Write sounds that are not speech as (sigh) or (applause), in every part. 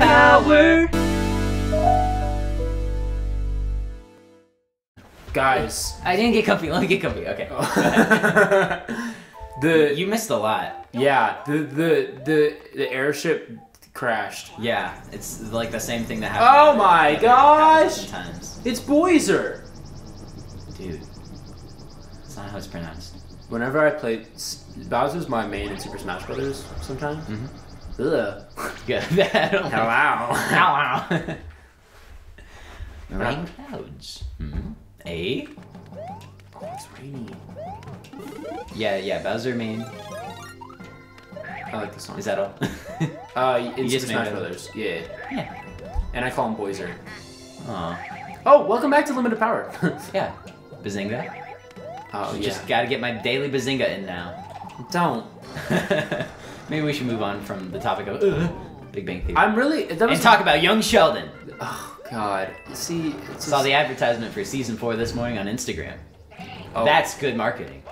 power. Guys, I didn't get comfy. Let me get comfy. Okay. (laughs) the You missed a lot. yeah the the the the airship crashed. Yeah, it's like the same thing that happened. Oh my gosh! Times. It's Boiser. Dude. That's not how it's pronounced. Whenever I play, Bowser's my main in Super Smash Brothers. Sometimes. Mhm. Ugh. (laughs) Good. Hello. Ow. Rain clouds. Hmm. A? oh, it's rainy. Yeah, yeah, Bowser main. I like the song. Is that all? (laughs) Uh, Super just Smash made it. Brothers. Yeah. yeah. And I call him Boiser. Aw. Oh, welcome back to Limited Power. (laughs) Yeah. Bazinga. oh yeah. Just gotta get my daily Bazinga in now. Don't. Maybe we should move on from the topic of uh, Big Bang Theory. I'm really. That was and talk about young Sheldon. Oh God. See. It's Saw the advertisement for season four this morning on Instagram. Oh. That's good marketing.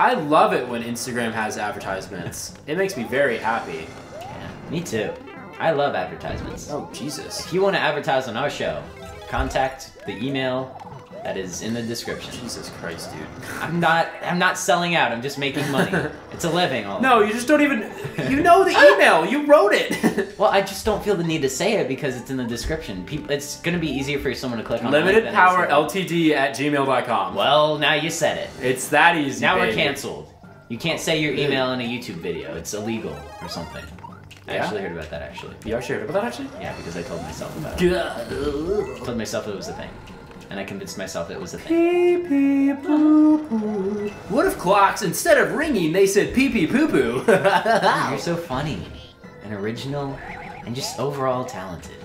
I love it when Instagram has advertisements. (laughs) It makes me very happy. Yeah, me too. I love advertisements. Oh Jesus. If you want to advertise on our show, contact the email that is in the description. Jesus Christ, dude. I'm not I'm not selling out. I'm just making money. (laughs) It's a living. All No, you just don't even. You (laughs) know the email. You wrote it. (laughs) Well, I just don't feel the need to say it because it's in the description. People, it's gonna be easier for someone to click on. Limited Power it is to- Ltd at gmail.com. Well, now you said it. It's that easy. Now we're canceled. You can't say your email in a YouTube video. It's illegal or something. I Yeah? actually heard about that actually. You actually heard about that actually? Yeah, because I told myself about it. I told myself it was a thing. And I convinced myself it was a thing. Pee pee poo poo. What if clocks, instead of ringing, they said pee pee poo poo? (laughs) You're so (laughs) funny and original and just overall talented.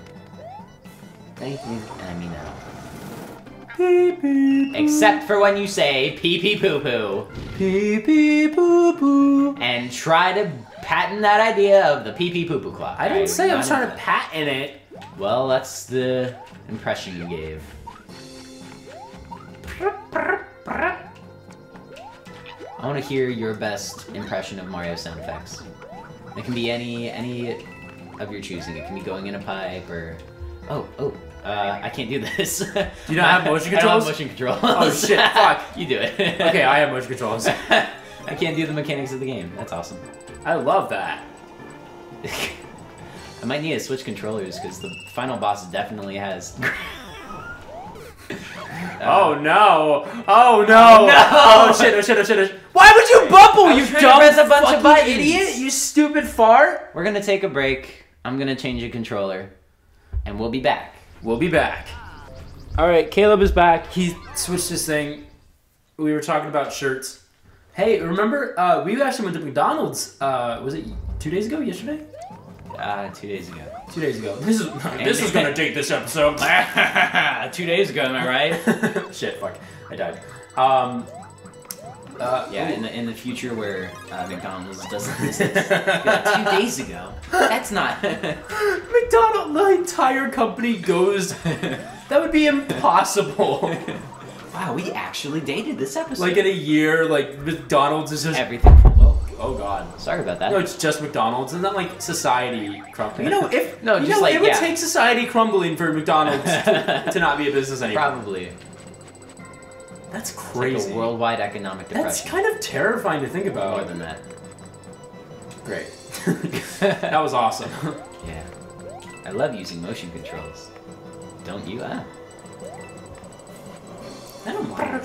Thank you. And I mean that. all. Pee pee. Except for when you say pee pee poo poo Pee pee poo poo. and try to patent that idea of the pee pee poo poo clock. I didn't say I was trying to patent it. Well, that's the impression you gave. I want to hear your best impression of Mario sound effects. It can be any any of your choosing. It can be going in a pipe or oh oh. Uh, I can't do this. Do you not have (laughs) motion controls? I don't have motion controls. Oh, shit, (laughs) fuck. you do it. Okay, I have motion (laughs) controls. I can't do the mechanics of the game. That's awesome. I love that. I might need to switch controllers because the final boss definitely has. Oh no! Oh no! No! Oh shit! (laughs) Oh shit! Oh shit! Oh, shit. Why would you bubble? I You was trying dumb a bunch of fucking buttons. idiot! You stupid fart! We're gonna take a break. I'm gonna change a controller, and we'll be back. We'll be back. All right, Caleb is back. He switched his thing. We were talking about shirts. Hey, remember uh, we actually went to McDonald's? Uh, was it two days ago? Yesterday? Uh, two days ago. Two days ago. This is (laughs) this is gonna (laughs) date this episode. (laughs) two days ago, am I right? Shit, fuck. I died. Um. Uh, yeah, in the in the future where uh, McDonald's doesn't exist. Like, two days ago. That's not. McDonald, the entire company goes. that would be impossible. wow, we actually dated this episode. like in a year, like McDonald's is just. everything. Oh, God. sorry about that. No, it's just McDonald's. and not like society crumbling. You know, if No, you just know, like, it would yeah. take society crumbling for McDonald's (laughs) to, to not be a business anymore. Probably. That's It's like crazy. a worldwide economic depression. That's kind of terrifying to think about. more than that. Great. (laughs) that was awesome. Yeah. I love using motion controls. Don't you? Ah. I don't mind.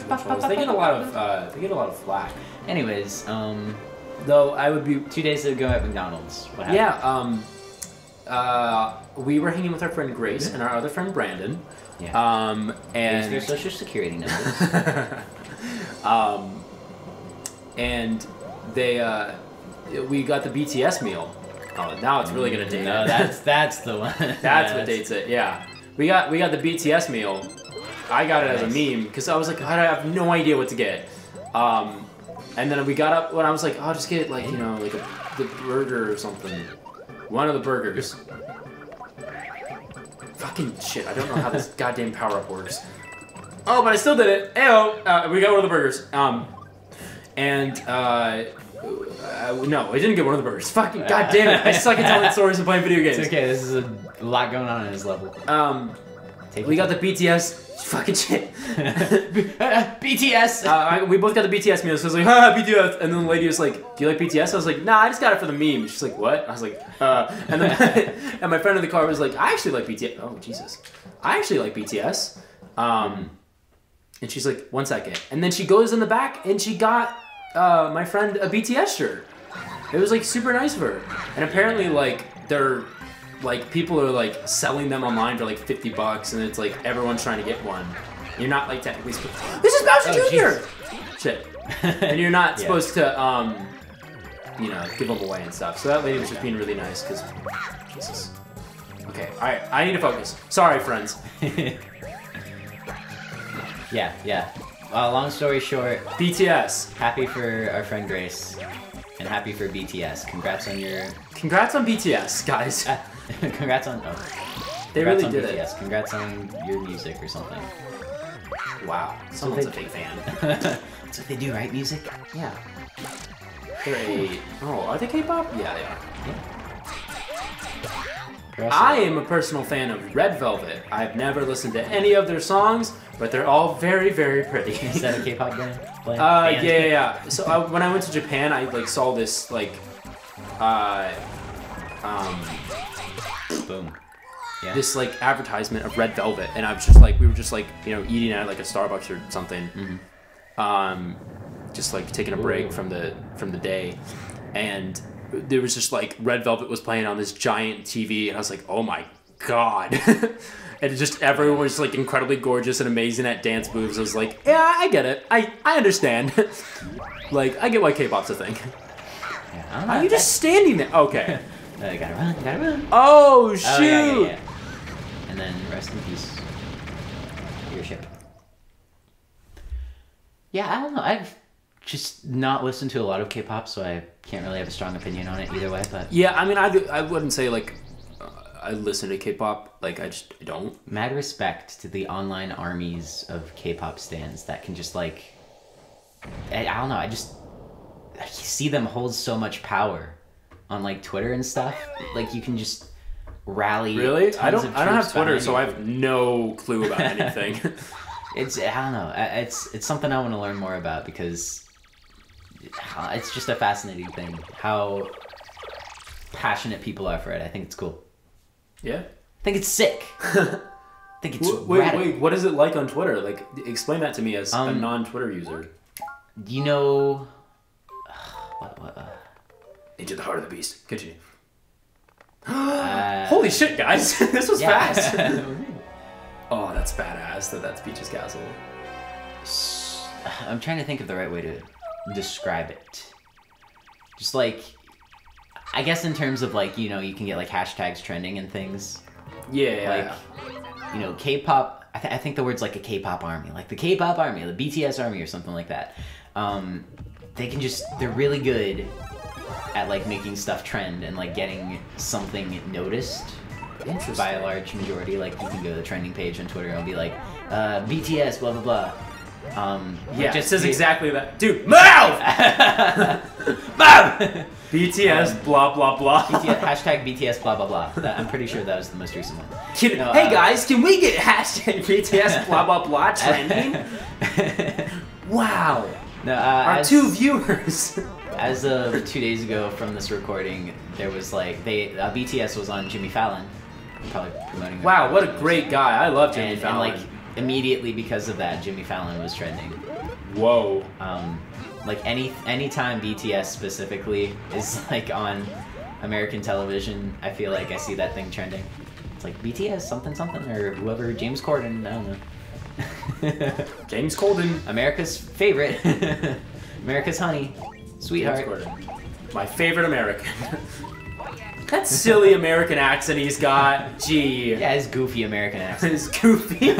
They get a lot of uh, they get a lot of flack. Anyways, um, Though I would be two days ago at McDonald's. What happened? Yeah, um, uh, we were hanging with our friend Grace and our other friend Brandon. Yeah. Um, Here's their social security numbers. (laughs) um, and they uh, we got the BTS meal. Oh, now it's really gonna date no, it. that's that's the one. (laughs) That's what (laughs) dates it. Yeah, we got we got the BTS meal. I got it as a meme because I was like, I have no idea what to get. Um, and then we got up when I was like, I'll just get like you know like a, the burger or something. One of the burgers. Fucking shit! I don't know how this (laughs) goddamn power up works. Oh, but I still did it. Ayo! Uh, we got one of the burgers. Um, and uh, Uh, no, I didn't get one of the burgers. Fucking goddamn it! I suck at telling (laughs) stories and playing video games. It's okay. This is a lot going on in this level. Um, Take we got the BTS (laughs) fucking shit. (laughs) BTS. Uh, I, we both got the BTS meals. So I was like, (laughs) ha, BTS. And then the lady was like, do you like BTS? I was like, nah, I just got it for the meme. She's like, what? I was like, uh. And then and my friend in the car was like, I actually like BTS. Oh, Jesus. I actually like BTS. Um, and she's like, one second. And then she goes in the back and she got uh, my friend a BTS shirt. It was like super nice of her. And apparently, like, they're like people are like selling them online for like 50 bucks and it's like everyone's trying to get one. You're not like technically supposed This is Bowser Oh, Jr. Shit. And you're not (laughs) Yeah. supposed to um you know, give them away and stuff. So that lady was just being really nice cuz Jesus. Okay, all right. I need to focus. Sorry, friends. (laughs) yeah, yeah. Uh, long story short, BTS. happy for our friend Grace, and happy for BTS. Congrats on your. Congrats on BTS, guys. (laughs) Congrats on. Oh, They congrats really on did BTS. Congrats on your music or something. Wow. Someone's a big fan. (laughs) (laughs) That's what they do, right? Music. Yeah. They're a Oh, are they K-pop? Yeah, they are. They're I am a personal fan of Red Velvet. I've never listened to any of their songs, but they're all very, very pretty. Is that a K-pop band? band? Uh, yeah, yeah, yeah. So I, when I went to Japan, I like saw this like, uh, um, Boom. Yeah. this like advertisement of Red Velvet, and I was just like, we were just like, you know, eating at like a Starbucks or something, um, just like taking a break Ooh. from the from the day, and there was just like Red Velvet was playing on this giant TV, and I was like, oh my god. (laughs) And it just everyone was like incredibly gorgeous and amazing at dance moves. I was like, yeah, I get it. I I understand. (laughs) like I get why K-pop's a thing. yeah. Are you just standing there? Okay. (laughs) Uh, gotta run, gotta run. Oh shoot! Oh, yeah, yeah, yeah. And then rest in peace. Your ship. Yeah, I don't know. I've just not listened to a lot of K-pop, so I can't really have a strong opinion on it either way. But Yeah, I mean, I, I wouldn't say like uh, I listen to K-pop. Like I just I don't. mad respect to the online armies of K-pop stands that can just like, I, I don't know. I just I see them hold so much power on like Twitter and stuff. Like you can just rally. Really? I don't. I don't have Twitter, so. I have no clue about (laughs) anything. It's I don't know. It's it's something I want to learn more about because uh, it's just a fascinating thing how passionate people are for it. I think it's cool. yeah. I think it's sick. I think it's (laughs) Wait, wait, radical. wait. What is it like on Twitter? Like, explain that to me as a Um, non-Twitter user. You know. (sighs) What, what, uh, Into the heart of the beast. Continue. (gasps) uh, Holy shit, guys! (laughs) this was yeah. fast. (laughs) oh, that's badass. That that's Peach's castle. (sighs) I'm trying to think of the right way to describe it. Just like, I guess in terms of like, you know, you can get like hashtags trending and things. Yeah. yeah, Like, you know, K-pop. I, th- I think the word's like a K-pop army, like the K-pop army, the BTS army, or something like that. Um, they can just, they're really good at like making stuff trend and like getting something noticed by a large majority. Like you can go to the trending page on Twitter and it'll be like, uh, BTS, blah blah blah. Um, Yeah, just it says exactly that. Dude, move! Mom! BTS, blah, blah, blah. BTS, hashtag BTS blah blah blah. That- I'm pretty sure that was the most recent one. Can- No, hey uh, guys, can we get hashtag BTS, (laughs) blah, blah, blah trending? (laughs) wow. no, uh, Our as, two viewers. (laughs) as of two days ago from this recording, there was like they uh, BTS was on Jimmy Fallon, probably promoting. wow, what a great guy. I love Jimmy And, and like immediately because of that, Jimmy Fallon was trending. Whoa. Um, like any anytime BTS specifically is (laughs) like on American television, I feel like I see that thing trending. It's like BTS something something or whoever James Corden. I don't know. (laughs) James Corden. America's favorite, (laughs) America's honey, sweetheart. My favorite American. (laughs) that (laughs) silly American accent he's got. Gee. Yeah, his goofy American (laughs) accent. is goofy.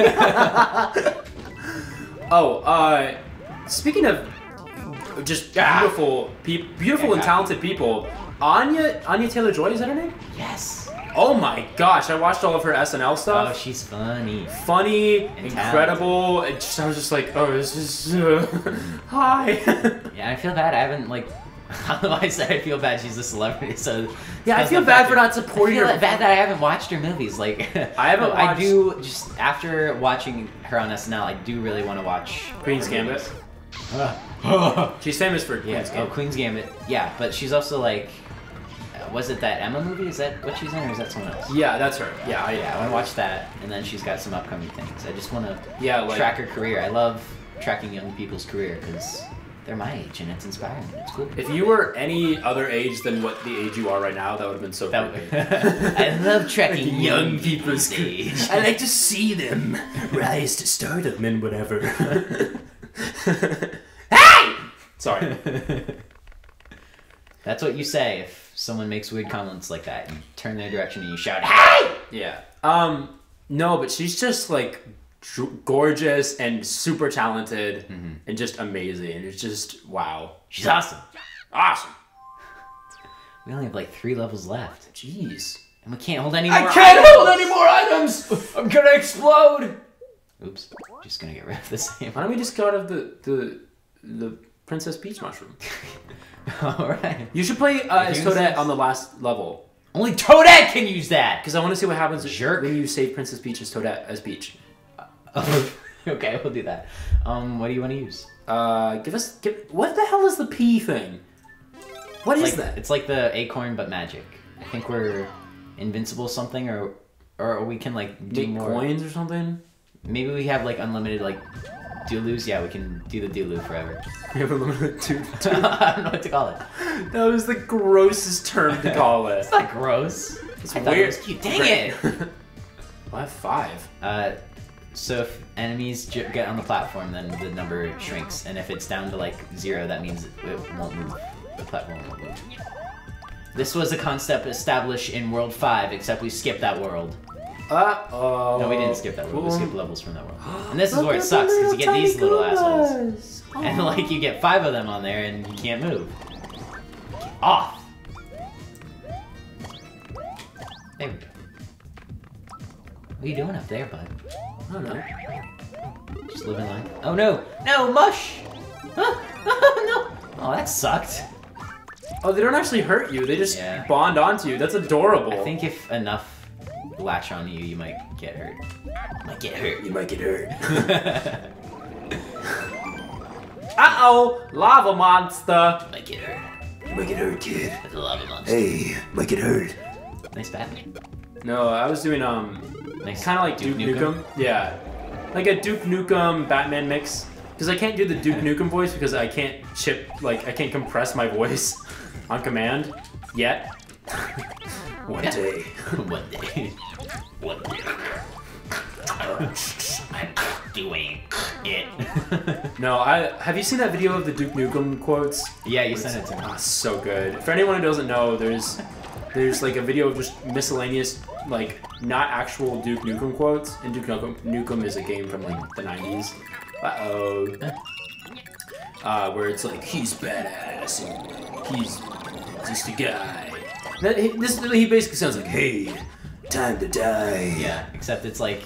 oh, uh, speaking of just beautiful, pe- beautiful and talented people, Anya Anya Taylor Joy is that her name? Yes. Oh my gosh, I watched all of her SNL stuff. Oh, she's funny. Funny, And incredible. It just, I was just like, oh, this is uh, (laughs) hi. (laughs) Yeah, I feel bad. I haven't like (laughs) I don't know why I said I feel bad. She's a celebrity, so Yeah, I feel bad for not supporting I feel her. bad that I haven't watched her movies. Like I haven't I do just after watching her on SNL. I do really want to watch Queen's Gambit. She's famous for yeah, Queen's oh, Queen's Gambit. Yeah, but she's also like, was it that Emma movie? Is that what she's in, or is that someone else? Yeah, that's her. Yeah, I, Yeah, I want to watch that, and then she's got some upcoming things. I just want to Yeah, like track her career. I love tracking young people's career because they're my age and it's inspiring. It's cool. if you were any other age than what the age you are right now, that would have been so That- creepy. (laughs) I love tracking (laughs) young people's age. I like to see them (laughs) rise to stardom and whatever. hey! Sorry. That's what you say if someone makes weird comments like that. You turn their direction and you shout, "Hey!" Yeah. Um. No, but she's just like gorgeous and super talented and just amazing. It's just wow. She's awesome. Awesome. We only have like three levels left, Jeez. and we can't hold any more. I can't items! hold any more items. I'm gonna explode. Oops. Just gonna get rid of the same. Why don't we just go out of the the the Princess Peach mushroom? (laughs) All right. You should play uh, as Toadette this. on the last level Only Toadette can use that. because I want to see what happens Jerk. when you save Princess Peach as Toadette as Peach. (laughs) okay, we'll do that. Um, what do you want to use? Uh, give us give. What the hell is the P thing? What is like, that? It's like the acorn but magic. I think we're invincible something, or or we can like do Make more. coins or something? Maybe we have like unlimited like Dulus. Yeah, we can do the Dulu forever. We have a limited two. I don't know what to call it. That was the grossest term to call it. It's not gross. It's I thought it weird. was cute. Dang it! (laughs) I have five. Uh, so if enemies j- get on the platform, then the number shrinks, and if it's down to like zero, that means it won't move. The platform won't move. This was a concept established in World 5, except we skipped that world. Uh oh. No, we didn't skip that world. We skipped levels from that world. (gasps) And this is where it sucks, because you get these little assholes. (laughs) And like, you get five of them on there, and you can't move. Get off! There we go. What are you doing up there, bud? I don't know. Just living life. Oh no! No, mush! Huh (laughs) no! Oh, that sucked. Oh, they don't actually hurt you. They just Yeah. bond onto you. That's adorable. I think if enough latch on you, you might get hurt. Might get hurt. you might get hurt. (laughs) Uh oh, lava monster. might get hurt. You might get hurt, kid. That's a lava monster. Hey, might get hurt. Nice Batman. No, I was doing um, Nice. kind of like Duke, Nukem. Yeah, like a Duke Nukem Batman mix. Because I can't do the Duke Nukem voice because I can't chip like I can't compress my voice (laughs) on command yet. One day. (laughs) One day. One day. I'm doing it. No, I have you seen that video of the Duke Nukem quotes? yeah, you sent it to me. Ah, so good. For anyone who doesn't know, there's there's like a video of just miscellaneous, like not actual Duke Nukem quotes. And Duke Nukem, Nukem is a game from like the 90s. Uh oh. Uh, where it's like he's badass and he's just a guy. That, he, this he basically sounds like, hey, time to die. Yeah, except it's like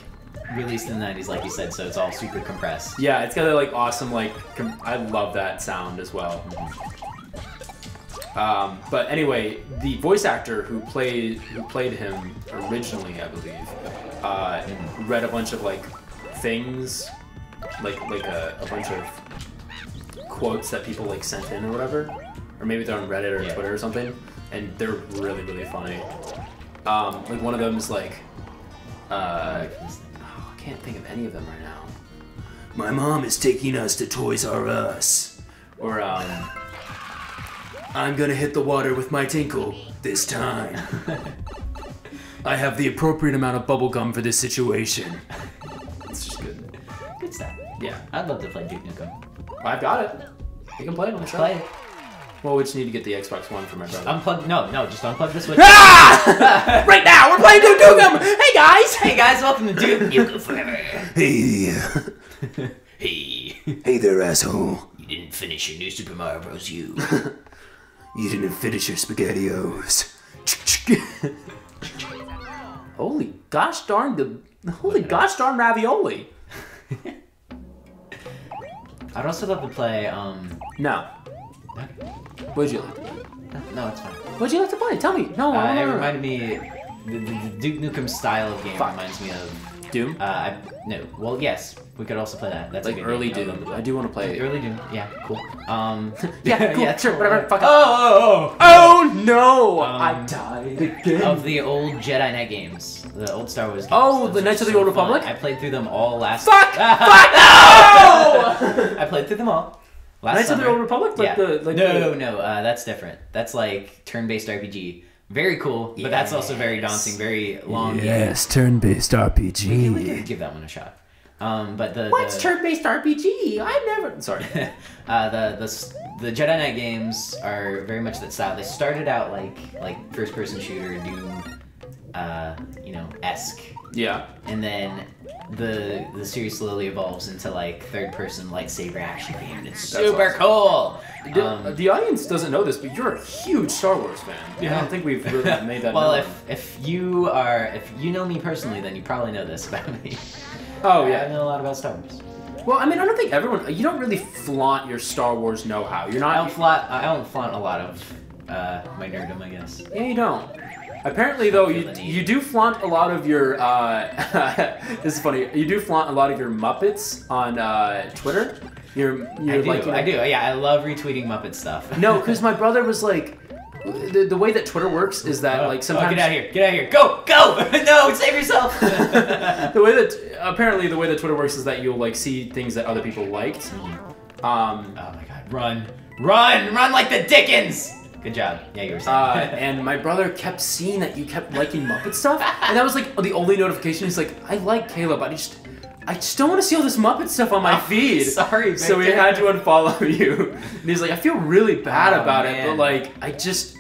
released in the 90s, like you said, so it's all super compressed. Yeah, it's got a like awesome like com- I love that sound as well. Um, but anyway, the voice actor who played who played him originally, I believe, uh, read a bunch of like things, like like a, a bunch of quotes that people like sent in or whatever, or maybe they're on Reddit or Yeah. Twitter or something, and they're really really funny. Um, like one of them is like, uh, can't think of any of them right now. My mom is taking us to Toys R Us. Or, um, I'm gonna hit the water with my tinkle this time. I have the appropriate amount of bubble gum for this situation. It's just good. Good stuff. Yeah, I'd love to play Duke Nukem. I've got it. You can play it on the show. Play it. Well, we just need to get the Xbox One for my brother. Unplug. No, no, just unplug the switch. ah! (laughs) right now, we're playing Duke Nukem! Hey guys! hey guys, welcome to Duke Nukem Forever. Hey, (laughs) Hey, hey there, asshole. you didn't finish your new Super Mario Bros. U. (laughs) You didn't finish your SpaghettiOs. Holy gosh darn the holy gosh darn ravioli. I'd also love to play. Um, No. What did you like to play? No, it's fine. What did you like to play? Tell me. No, Uh, I it don't know. reminded me. The, the, Duke Nukem style of game Fuck. reminds me of. Doom. Uh, I, no, well, yes, we could also play that. That's like early game. Doom. I do want to play it. Early Doom, yeah, cool. Um, (laughs) Yeah, (laughs) cool, it's sure, whatever, fuck it. Oh, oh, Oh no! Um, I died oh. again. Of the old Jedi Knight games, the old Star Wars games. Oh, those the Knights of the so Old fun. Republic? I played through them all last. Fuck! (laughs) Fuck! no! I played through them all. Last Knights of summer. the Old Republic, like yeah. the like no, the, no, no, uh, that's different. That's like turn-based RPG. Very cool, but that's also very daunting, very long. game. Yes, turn-based We can, we can RPG. give that one a shot. Um, but the What's the, turn-based RPG? I never. Sorry. (laughs) uh, the the the Jedi Knight games are very much that style. They started out like like first person shooter Doom, uh, you know, esque, Yeah. and then the the series slowly evolves into like third person lightsaber action game. and It's That's super cool. The, Um, the audience doesn't know this, but you're a huge Star Wars fan. Yeah. I don't think we've really (laughs) made that. well, known. if if you are if you know me personally, then you probably know this about me. (laughs) oh yeah, I know a lot about Star Wars. Well, I mean, I don't think everyone. You don't really flaunt your Star Wars know-how. You're I not. don't flaunt I don't flaunt a lot of uh, my nerdom, I guess. Yeah, you don't. (laughs) Apparently, though, you, you do flaunt a lot of your. Uh, (laughs) this is funny. You do flaunt a lot of your Muppets on uh, Twitter. You're, you're I do, like, you know- I do. Yeah, I love retweeting Muppet stuff. No, because my (laughs) brother was like, the, the way that Twitter works is that Oh, like oh, sometimes get out of here! Get out of here! Go! Go! no! Save yourself! the way that apparently the way that Twitter works is that you'll like see things that other people liked. Um, oh my god! Run! Run! Run like the Dickens! Good job. Yeah, you were saying. uh, and my brother kept seeing that you kept liking Muppet stuff, and that was like the only notification. He's like, I like Caleb, but I just. I just don't want to see all this Muppet stuff on my Oh, feed. sorry, So we had to unfollow (laughs) you. And he's like, I feel really bad Oh, about it, but like, I just,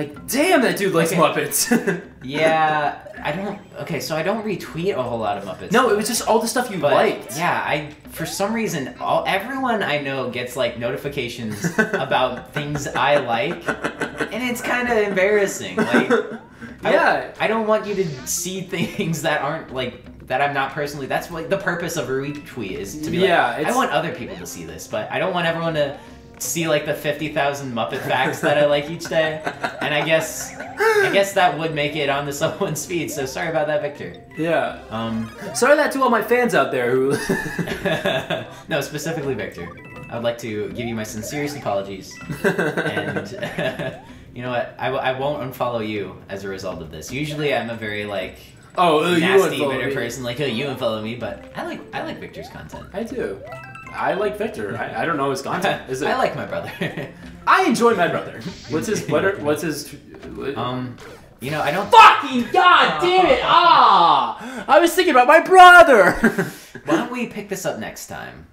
like, damn, that dude likes Okay. Muppets. (laughs) yeah, I don't. Okay, so I don't retweet a whole lot of Muppets. no, it was just all the stuff you But liked. yeah, I for some reason all everyone I know gets like notifications (laughs) about things I like, and it's kind of embarrassing. Like, (laughs) I- Yeah. I, don't want you to see things that aren't like that I'm not personally. That's like the purpose of a retweet is to be Yeah, like, I want other people to see this, but I don't want everyone to see like the fifty thousand Muppet facts that I like each day. And I guess I guess that would make it on onto (laughs) someone's feed. So sorry about that, Victor. Yeah. Um. Sorry that to all my fans out there who. (laughs) no, specifically Victor. I would like to give you my sincerest apologies. And (laughs) you know what? I, w- I won't unfollow you as a result of this. Usually I'm a very like oh, uh, you nasty bitter me. person. Like, oh, you unfollow me, but I like I like Victor's content. I do. I like Victor. I, I don't know his content. (laughs) Is it? I like my brother. (laughs) I enjoy my brother. What's his? What are, what's his? um, you know, I don't. Fucking god damn it! Ah! I was thinking about my brother. (laughs) Why don't we pick this up next time?